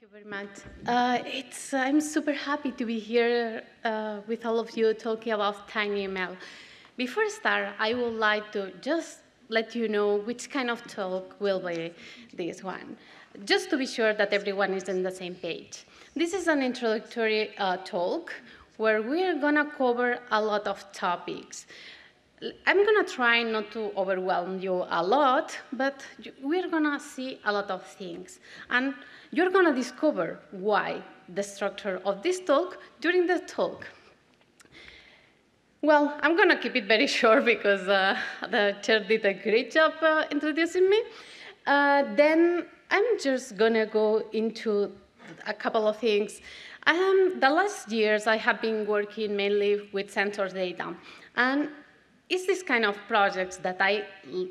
Thank you very much. Uh, it's, I'm super happy to be here uh, with all of you talking about TinyML. Before I start, I would like to just let you know which kind of talk will be this one, just to be sure that everyone is on the same page. This is an introductory uh, talk where we're going to cover a lot of topics. I'm going to try not to overwhelm you a lot, but we're going to see a lot of things. And you're going to discover why the structure of this talk during the talk. Well, I'm going to keep it very short because uh, the chair did a great job uh, introducing me. Uh, then I'm just going to go into a couple of things. Um, the last years, I have been working mainly with sensor data. And it's this kind of projects that I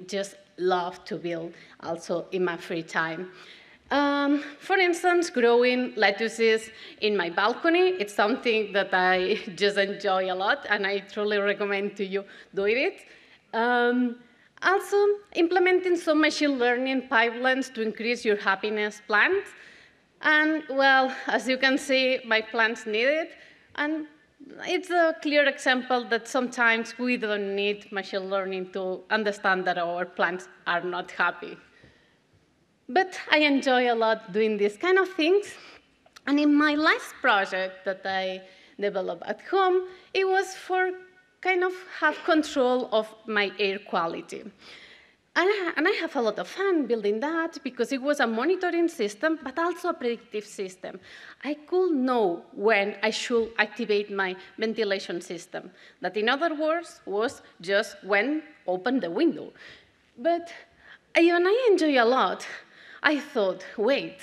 just love to build also in my free time. Um, for instance, growing lettuces in my balcony, it's something that I just enjoy a lot, and I truly recommend to you doing it. Um, also, implementing some machine learning pipelines to increase your happiness plants. And, well, as you can see, my plants need it, and it's a clear example that sometimes we don't need machine learning to understand that our plants are not happy. But I enjoy a lot doing these kind of things. And in my last project that I developed at home, it was for kind of have control of my air quality. And I have a lot of fun building that because it was a monitoring system, but also a predictive system. I could know when I should activate my ventilation system. That, in other words, was just when open the window. But even I enjoy a lot. I thought, wait,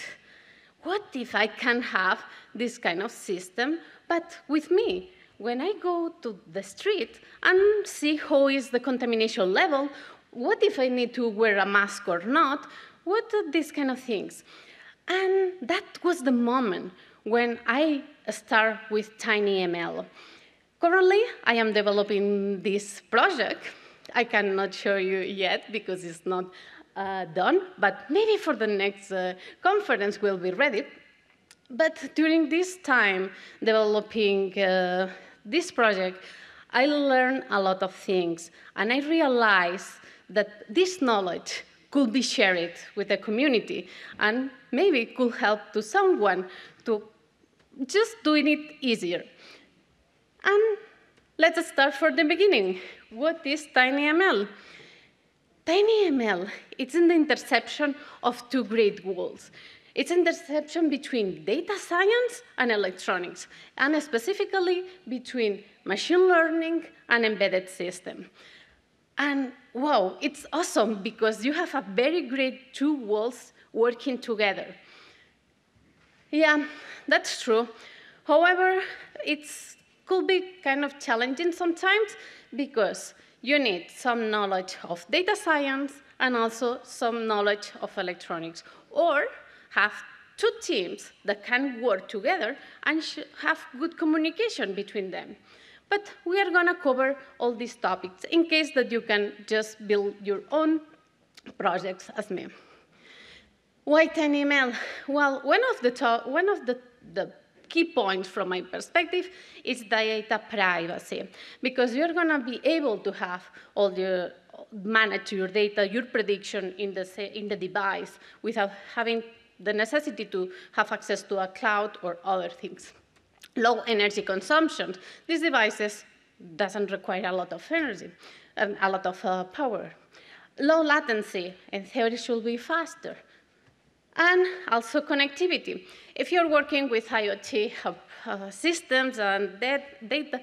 what if I can have this kind of system, but with me? When I go to the street and see how is the contamination level, what if I need to wear a mask or not? What are these kind of things? And that was the moment when I start with TinyML. Currently, I am developing this project. I cannot show you yet because it's not uh, done, but maybe for the next uh, conference we'll be ready. But during this time developing uh, this project, I learned a lot of things, and I realized that this knowledge could be shared with the community and maybe could help to someone to just doing it easier. And let's start from the beginning. What is TinyML? TinyML, it's in the intersection of two great goals. It's intersection between data science and electronics, and specifically between machine learning and embedded system. And wow, it's awesome because you have a very great two worlds working together. Yeah, that's true. However, it could be kind of challenging sometimes because you need some knowledge of data science and also some knowledge of electronics, or have two teams that can work together and have good communication between them. But we are going to cover all these topics in case that you can just build your own projects as me. Why TinyML? Well, one of the, one of the, the key points from my perspective is data privacy, because you're going to be able to have all your manage your data, your prediction in the, in the device without having the necessity to have access to a cloud or other things low energy consumption. These devices doesn't require a lot of energy and a lot of uh, power. Low latency, in theory, should be faster. And also connectivity. If you're working with IoT uh, systems and data,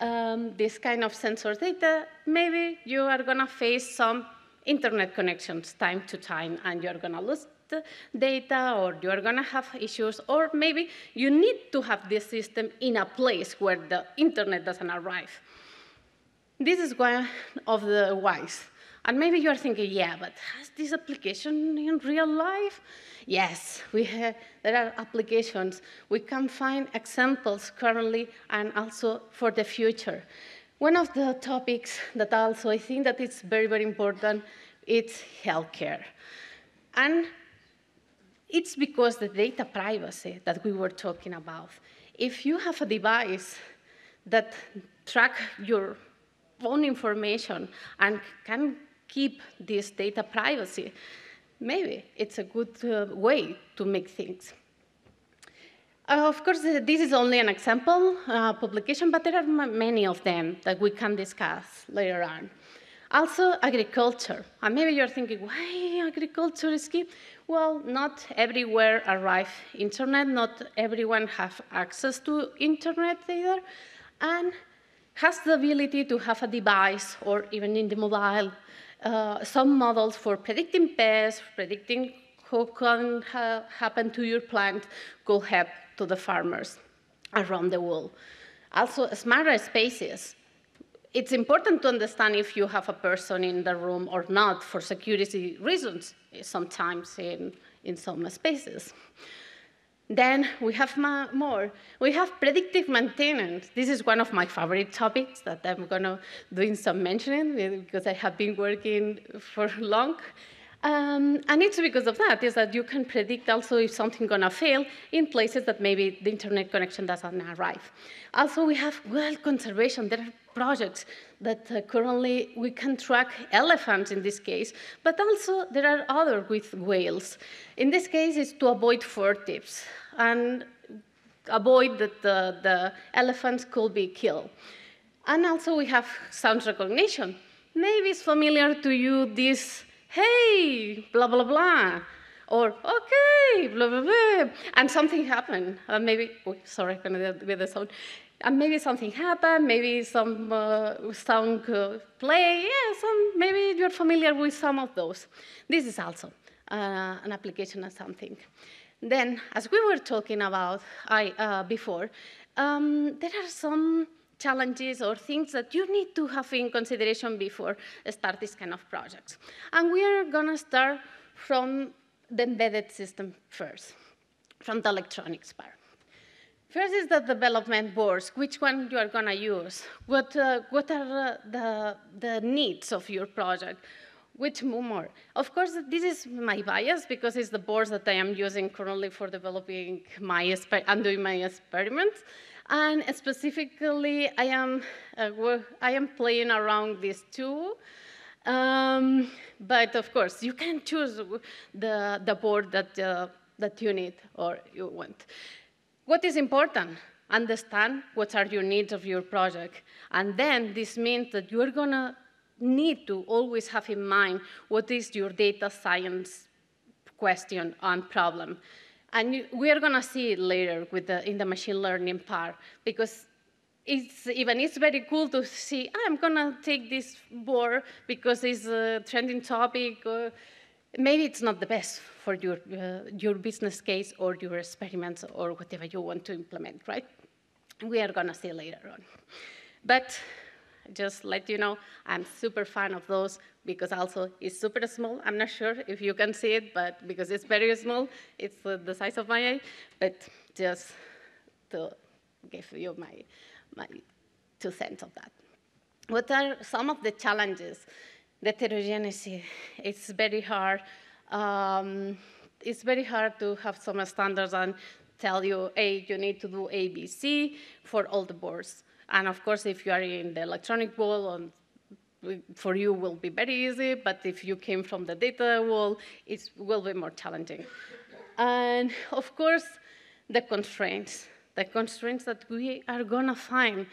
um, this kind of sensor data, maybe you are going to face some internet connections time to time, and you're going to lose data or you're going to have issues, or maybe you need to have this system in a place where the internet doesn't arrive. This is one of the whys. And maybe you're thinking, yeah, but has this application in real life? Yes, we have, there are applications. We can find examples currently and also for the future. One of the topics that also I think that it's very, very important, it's healthcare. And It's because the data privacy that we were talking about. If you have a device that track your own information and can keep this data privacy, maybe it's a good uh, way to make things. Uh, of course, uh, this is only an example uh, publication, but there are many of them that we can discuss later on. Also, agriculture. And maybe you're thinking, why agriculture is key? Well, not everywhere arrive internet, not everyone have access to internet either, and has the ability to have a device or even in the mobile, uh, some models for predicting pests, predicting what can ha happen to your plant could help to the farmers around the world. Also, smarter spaces. It's important to understand if you have a person in the room or not for security reasons, eh, sometimes in, in some spaces. Then we have more. We have predictive maintenance. This is one of my favorite topics that I'm going to do some mentioning eh, because I have been working for long. Um, and it's because of that, is that you can predict also if something's going to fail in places that maybe the internet connection doesn't arrive. Also, we have well conservation. There are projects that uh, currently we can track elephants in this case, but also there are other with whales. In this case, it's to avoid fur tips and avoid that the, the elephants could be killed. And also we have sound recognition. Maybe it's familiar to you this hey, blah, blah, blah. Or, okay, blah, blah, blah. And something happened. Uh, maybe, oh, sorry, with the sound. And maybe something happened, maybe some uh, sound uh, play. Yeah, some, maybe you're familiar with some of those. This is also uh, an application of something. Then, as we were talking about I, before, um, there are some challenges or things that you need to have in consideration before start this kind of projects. And we are going to start from the embedded system first, from the electronics part. First is the development boards, which one you are going to use, what, uh, what are uh, the, the needs of your project, which more. Of course, this is my bias because it's the boards that I am using currently for developing my, and doing my experiments. And specifically, I am, uh, I am playing around these two. Um, but of course, you can choose the, the board that, uh, that you need or you want. What is important? Understand what are your needs of your project. And then this means that you're going to need to always have in mind what is your data science question and problem. And we are going to see it later with the, in the machine learning part, because it's even it's very cool to see, I'm going to take this board because it's a trending topic. Or maybe it's not the best for your, uh, your business case or your experiments or whatever you want to implement, right? We are going to see later on. But just let you know, I'm super fan of those because also it's super small. I'm not sure if you can see it, but because it's very small, it's uh, the size of my eye, but just to give you my, my two cents of that. What are some of the challenges? The heterogeneity, it's very hard. Um, it's very hard to have some standards and tell you, hey, you need to do ABC for all the boards. And of course, if you are in the electronic world, um, for you will be very easy, but if you came from the data world, it will be more challenging. And of course, the constraints, the constraints that we are gonna find.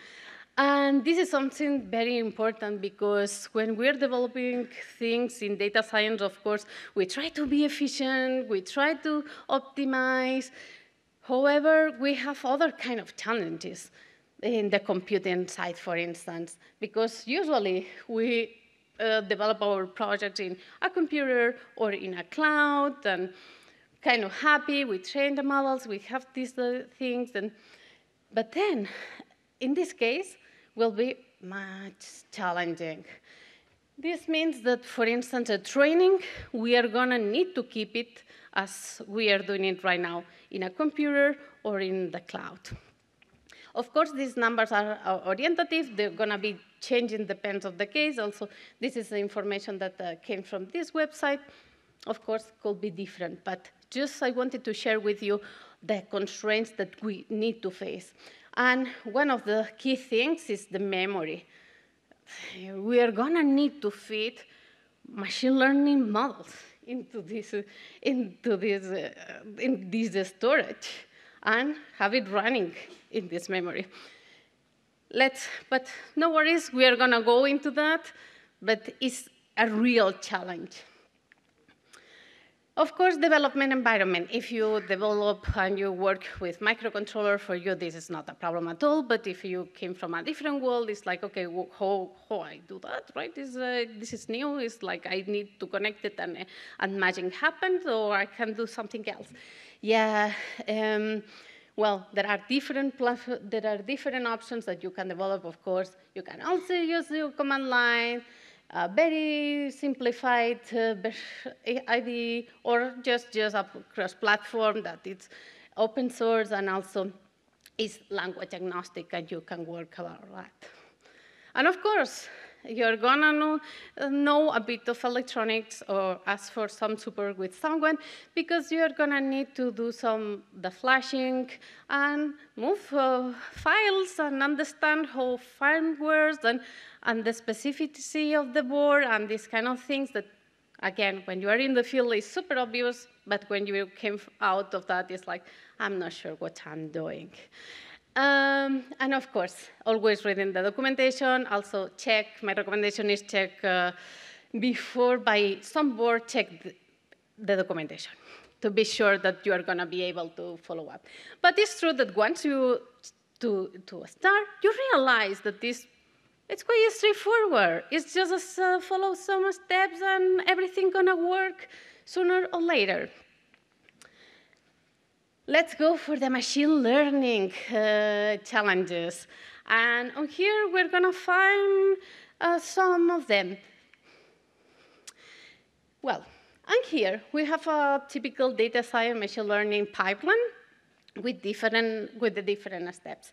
And this is something very important because when we're developing things in data science, of course, we try to be efficient, we try to optimize. However, we have other kind of challenges in the computing side, for instance, because usually we uh, develop our projects in a computer or in a cloud and kind of happy, we train the models, we have these uh, things, and, but then, in this case, will be much challenging. This means that, for instance, a training, we are gonna need to keep it as we are doing it right now, in a computer or in the cloud. Of course, these numbers are orientative. They're going to be changing depends on the case. Also, this is the information that uh, came from this website. Of course, could be different, but just I wanted to share with you the constraints that we need to face. And one of the key things is the memory. We are gonna need to fit machine learning models into this, into this, uh, in this storage and have it running in this memory. Let's, but no worries, we are gonna go into that, but it's a real challenge. Of course, development environment. If you develop and you work with microcontroller, for you this is not a problem at all. But if you came from a different world, it's like, okay, how, how I do that, right? This, uh, this is new. It's like I need to connect it and, and magic happens, or I can do something else. Yeah. Um, well, there are different there are different options that you can develop. Of course, you can also use your command line a very simplified uh, IDE or just, just a cross-platform that it's open source and also is language agnostic and you can work about that. And of course, you're gonna know, know, a bit of electronics or ask for some support with someone because you're gonna need to do some the flashing and move uh, files and understand how firmware and and the specificity of the board and these kind of things that, again, when you are in the field, is super obvious, but when you came out of that, it's like, I'm not sure what I'm doing. Um, and of course, always reading the documentation, also check, my recommendation is check uh, before by some board, check the, the documentation to be sure that you are going to be able to follow up. But it's true that once you to, to start, you realize that this it's quite straightforward. It's just uh, follow some steps and everything gonna work sooner or later. Let's go for the machine learning uh, challenges. And on here, we're gonna find uh, some of them. Well, and here, we have a typical data science machine learning pipeline with, different, with the different steps.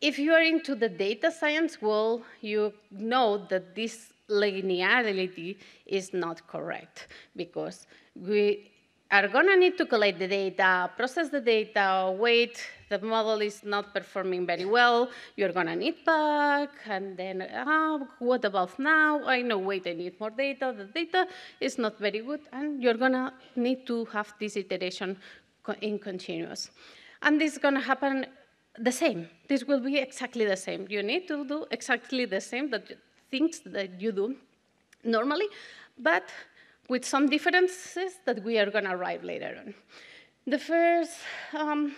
If you are into the data science world, you know that this linearity is not correct because we are going to need to collect the data, process the data, wait, the model is not performing very well, you're going to need back, and then, oh, what about now? I know, wait, I need more data, the data is not very good, and you're going to need to have this iteration in continuous. And this is going to happen the same. This will be exactly the same. You need to do exactly the same that things that you do normally, but with some differences that we are going to arrive later on. The first, um,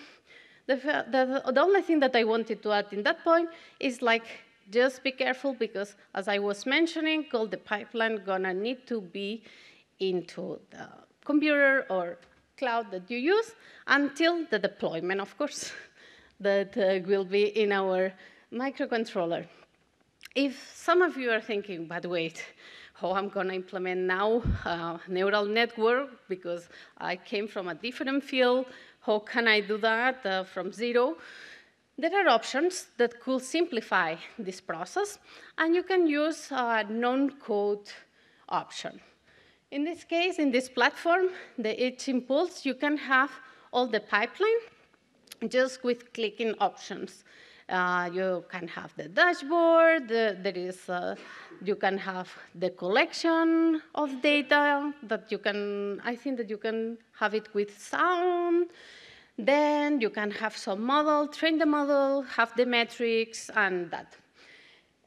the, the, the only thing that I wanted to add in that point is like, just be careful because as I was mentioning, all the pipeline gonna need to be into the computer or cloud that you use until the deployment, of course. that uh, will be in our microcontroller. If some of you are thinking, but wait, how I'm going to implement now a neural network because I came from a different field, how can I do that uh, from zero? There are options that could simplify this process, and you can use a non-code option. In this case, in this platform, the Edge Impulse, you can have all the pipeline just with clicking options. Uh, you can have the dashboard, the, there is, uh, you can have the collection of data that you can, I think that you can have it with sound. Then you can have some model, train the model, have the metrics, and that.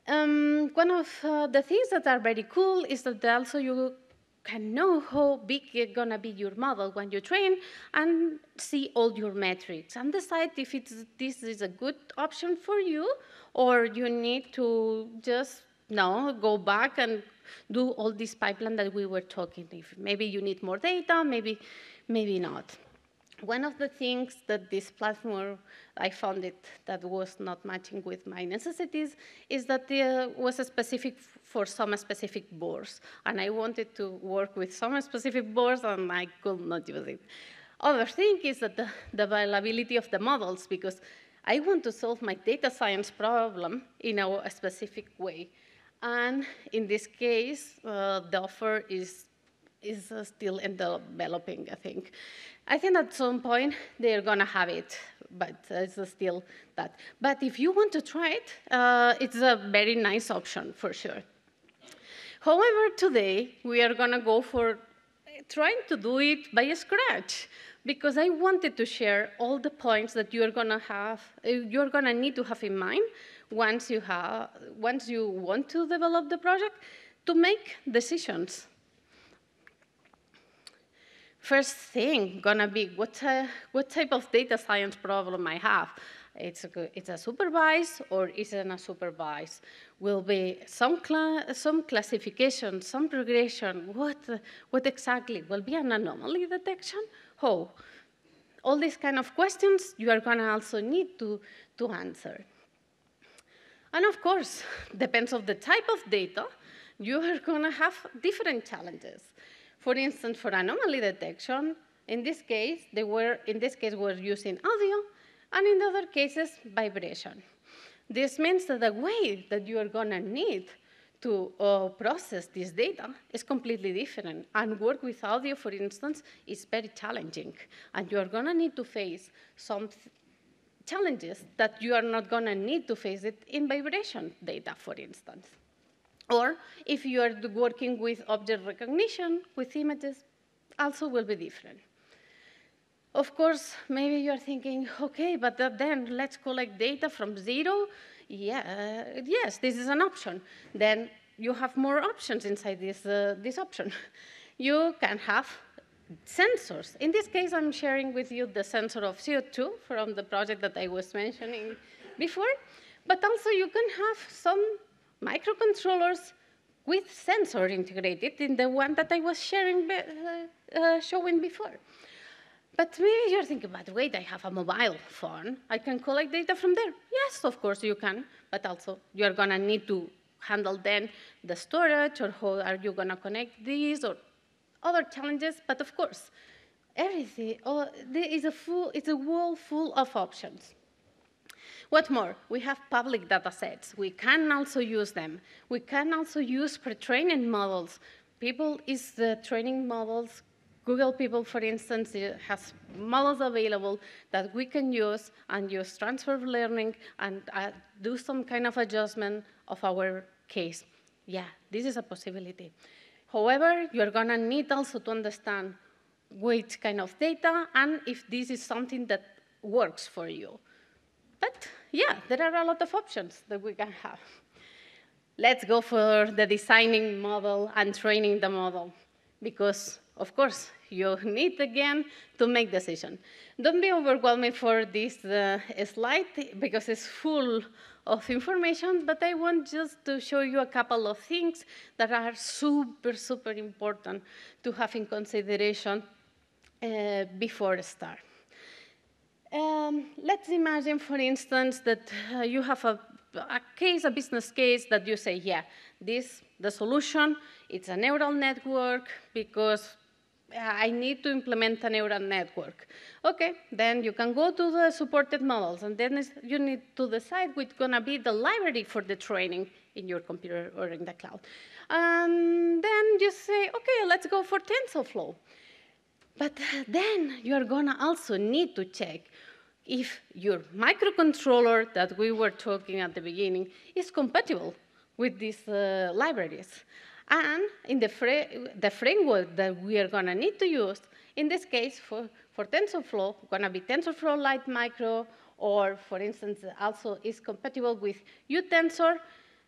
Um, one of uh, the things that are very cool is that also you can know how big is gonna be your model when you train and see all your metrics and decide if it's, this is a good option for you or you need to just no, go back and do all this pipeline that we were talking. If maybe you need more data, maybe, maybe not. One of the things that this platform, I found it that was not matching with my necessities, is that there was a specific for some specific boards. And I wanted to work with some specific boards, and I could not use it. Other thing is that the, the availability of the models, because I want to solve my data science problem in a, a specific way. And in this case, uh, the offer is is uh, still in developing, I think. I think at some point they're gonna have it, but it's still that. But if you want to try it, uh, it's a very nice option for sure. However, today we are gonna go for trying to do it by scratch because I wanted to share all the points that you're gonna have, uh, you're gonna need to have in mind once you have, once you want to develop the project to make decisions. First thing gonna be what, uh, what type of data science problem I have. It's a, it's a supervised or is it a supervised? Will be some, some classification, some regression, what, what exactly? Will be an anomaly detection? How? All these kind of questions you are gonna also need to, to answer. And of course, depends of the type of data, you are gonna have different challenges. For instance, for anomaly detection, in this case, they were, in this case, we're using audio, and in other cases, vibration. This means that the way that you are gonna need to uh, process this data is completely different. And work with audio, for instance, is very challenging. And you are gonna need to face some challenges that you are not gonna need to face it in vibration data, for instance. Or if you are working with object recognition, with images, also will be different. Of course, maybe you're thinking, okay, but then let's collect data from zero. Yeah, yes, this is an option. Then you have more options inside this, uh, this option. you can have sensors. In this case, I'm sharing with you the sensor of CO2 from the project that I was mentioning before. But also you can have some microcontrollers with sensor integrated in the one that I was sharing, uh, uh, showing before. But maybe you're thinking, but wait, I have a mobile phone. I can collect data from there. Yes, of course you can, but also you're gonna need to handle then the storage or how are you gonna connect these or other challenges, but of course, everything, there is a full, it's a wall full of options. What more? We have public data sets. We can also use them. We can also use pre-training models. People is the training models Google People, for instance, has models available that we can use and use transfer learning and uh, do some kind of adjustment of our case. Yeah, this is a possibility. However, you're gonna need also to understand which kind of data and if this is something that works for you. But yeah, there are a lot of options that we can have. Let's go for the designing model and training the model because of course, you need again to make decision. Don't be overwhelmed for this uh, slide because it's full of information, but I want just to show you a couple of things that are super, super important to have in consideration uh, before start. Um, let's imagine, for instance, that uh, you have a, a case, a business case that you say, yeah, this, the solution, it's a neural network because I need to implement a neural network. Okay, then you can go to the supported models, and then you need to decide which gonna be the library for the training in your computer or in the cloud. And then you say, okay, let's go for TensorFlow. But then you're gonna also need to check if your microcontroller that we were talking at the beginning is compatible with these uh, libraries. And in the, the framework that we are going to need to use, in this case, for, for TensorFlow, going to be TensorFlow Lite Micro, or for instance, also is compatible with uTensor,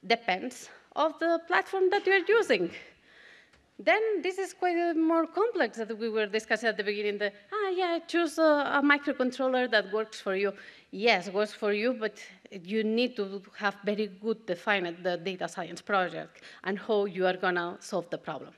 depends of the platform that you're using. Then this is quite more complex that we were discussing at the beginning. The, ah, yeah, choose a, a microcontroller that works for you. Yes, works for you, but you need to have very good defined the data science project and how you are going to solve the problem.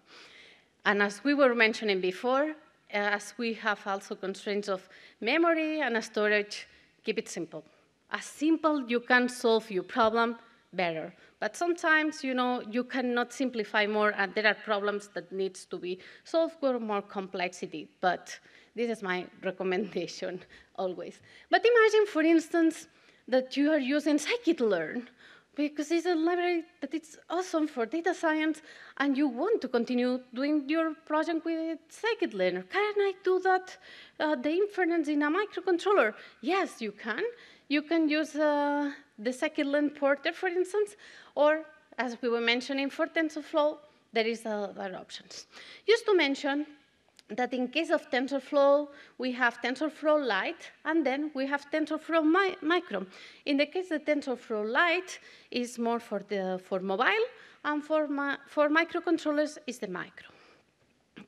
And as we were mentioning before, as we have also constraints of memory and storage, keep it simple. As simple you can solve your problem, better. But sometimes, you know, you cannot simplify more, and there are problems that needs to be solved with more complexity. But this is my recommendation always. But imagine, for instance, that you are using scikit-learn because it's a library that it's awesome for data science and you want to continue doing your project with scikit-learn. Can I do that, uh, the inference in a microcontroller? Yes, you can. You can use uh, the scikit-learn porter, for instance, or as we were mentioning for TensorFlow, there is other options. Just to mention, that in case of TensorFlow, we have TensorFlow Lite, and then we have TensorFlow mi Micro. In the case of TensorFlow Lite is more for, the, for mobile, and for, for microcontrollers is the Micro,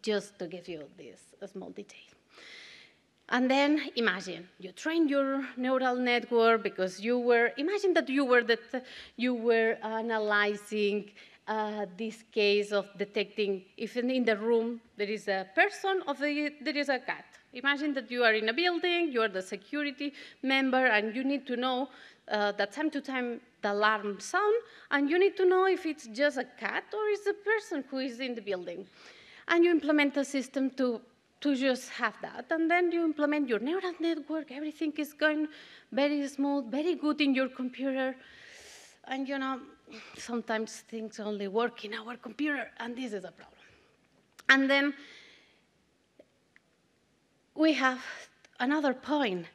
just to give you this small detail. And then imagine you train your neural network because you were, imagine that you were, that you were analyzing uh, this case of detecting if in the room there is a person or there is a cat. Imagine that you are in a building, you are the security member, and you need to know uh, that time to time the alarm sound, and you need to know if it's just a cat or it's a person who is in the building. And you implement a system to, to just have that, and then you implement your neural network, everything is going very smooth, very good in your computer, and you know, sometimes things only work in our computer, and this is a problem. And then we have another point.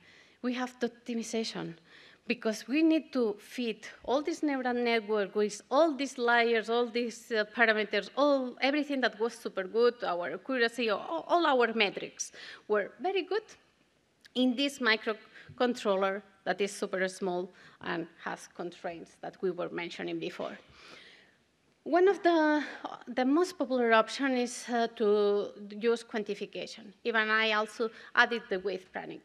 We have the optimization because we need to fit all this neural network with all these layers, all these uh, parameters, all everything that was super good, our accuracy, all, all our metrics were very good in this microcontroller that is super small and has constraints that we were mentioning before. One of the, the most popular options is uh, to use quantification. Even I also added the width planning.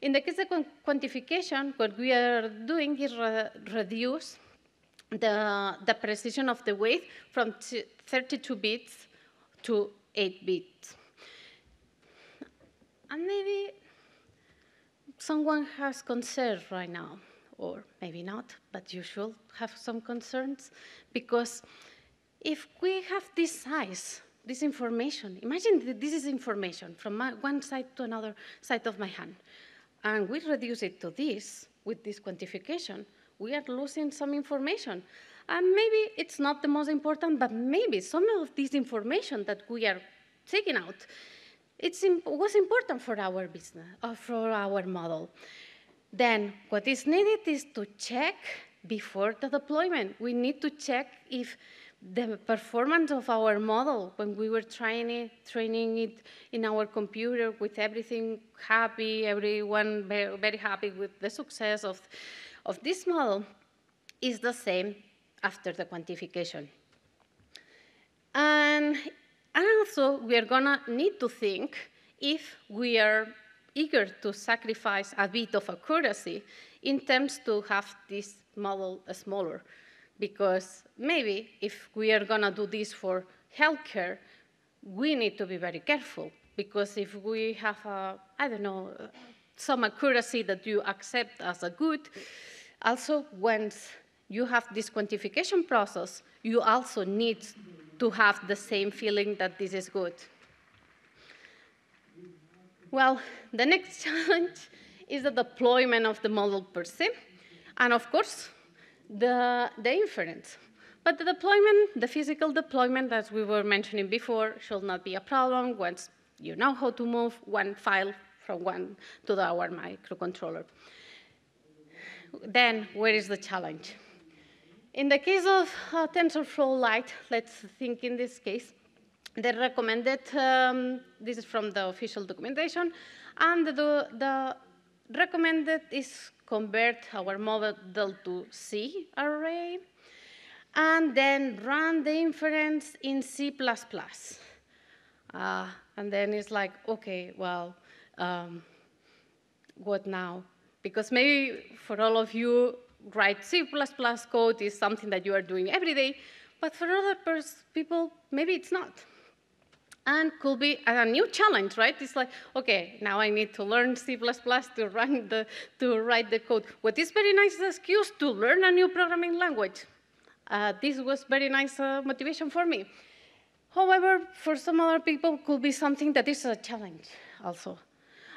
In the case of quantification, what we are doing is re reduce the, the precision of the width from 32 bits to 8 bits. And maybe someone has concerns right now, or maybe not, but you should have some concerns, because if we have this size, this information, imagine that this is information from my, one side to another side of my hand, and we reduce it to this with this quantification, we are losing some information. And maybe it's not the most important, but maybe some of this information that we are taking out it was important for our business, uh, for our model. Then what is needed is to check before the deployment. We need to check if the performance of our model when we were training, training it in our computer with everything happy, everyone very, very happy with the success of, of this model is the same after the quantification. And and also, we are to need to think if we are eager to sacrifice a bit of accuracy in terms to have this model smaller. Because maybe if we are going to do this for healthcare, we need to be very careful. Because if we have, a, I don't know, some accuracy that you accept as a good, also once you have this quantification process, you also need to have the same feeling that this is good. Well, the next challenge is the deployment of the model per se, and of course, the, the inference. But the deployment, the physical deployment, as we were mentioning before, should not be a problem once you know how to move one file from one to the, our microcontroller. Then, where is the challenge? In the case of uh, TensorFlow Lite, let's think in this case, the recommended, um, this is from the official documentation, and the, the recommended is convert our model to C array, and then run the inference in C++. Uh, and then it's like, okay, well, um, what now? Because maybe for all of you, write C++ code is something that you are doing every day, but for other people, maybe it's not. And could be a new challenge, right? It's like, okay, now I need to learn C++ to, run the, to write the code. What is very nice excuse to learn a new programming language. Uh, this was very nice uh, motivation for me. However, for some other people, could be something that is a challenge also.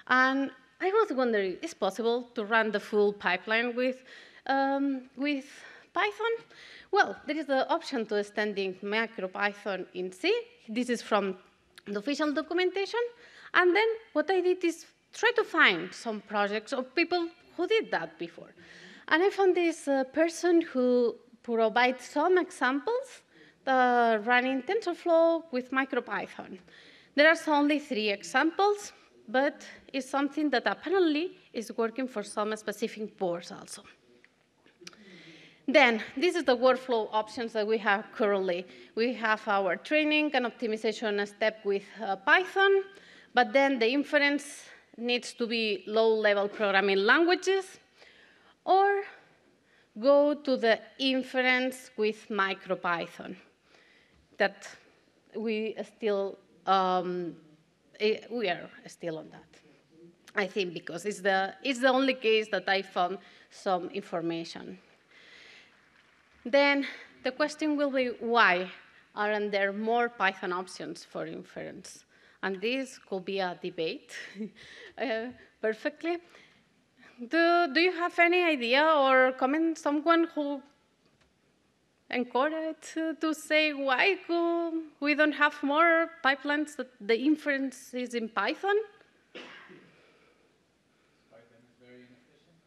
And I was wondering, is possible to run the full pipeline with um, with Python? Well, there is the option to extending MicroPython in C. This is from the official documentation. And then what I did is try to find some projects of people who did that before. And I found this uh, person who provides some examples that running TensorFlow with MicroPython. There are only three examples, but it's something that apparently is working for some specific boards also. Then, this is the workflow options that we have currently. We have our training and optimization step with uh, Python, but then the inference needs to be low-level programming languages, or go to the inference with MicroPython that we still um, eh, we are still on that. I think because it's the it's the only case that I found some information. Then the question will be why aren't there more Python options for inference? And this could be a debate uh, perfectly. Do, do you have any idea or comment someone who encouraged to say why could we don't have more pipelines that the inference is in Python? Python is very inefficient.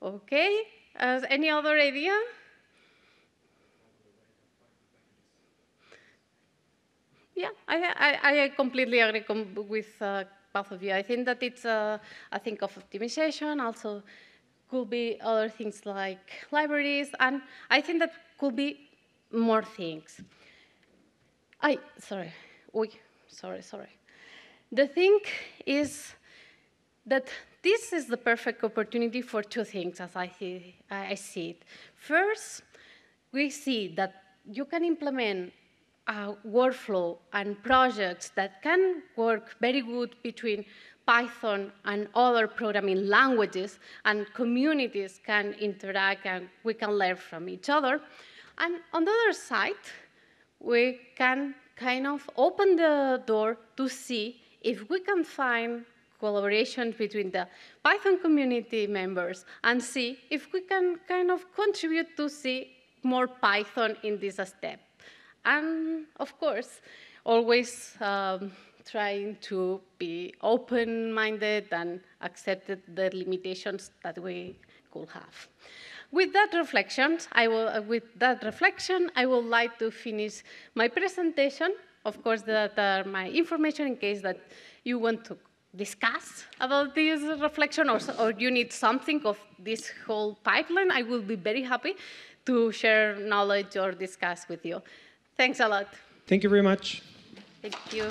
Okay. Uh, any other idea? Yeah, I, I, I completely agree com with uh, both of you. I think that it's, uh, I think of optimization, also could be other things like libraries, and I think that could be more things. I, sorry, Uy, sorry, sorry. The thing is that this is the perfect opportunity for two things, as I see, I see it. First, we see that you can implement a workflow and projects that can work very good between Python and other programming languages, and communities can interact and we can learn from each other. And on the other side, we can kind of open the door to see if we can find collaboration between the Python community members and see if we can kind of contribute to see more Python in this step. And of course, always um, trying to be open-minded and accept the limitations that we could have. With that reflection, I will, uh, with that reflection, I would like to finish my presentation. Of course, that are my information in case that you want to discuss about this reflection or, or you need something of this whole pipeline, I will be very happy to share knowledge or discuss with you. Thanks a lot. Thank you very much. Thank you.